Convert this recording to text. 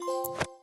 you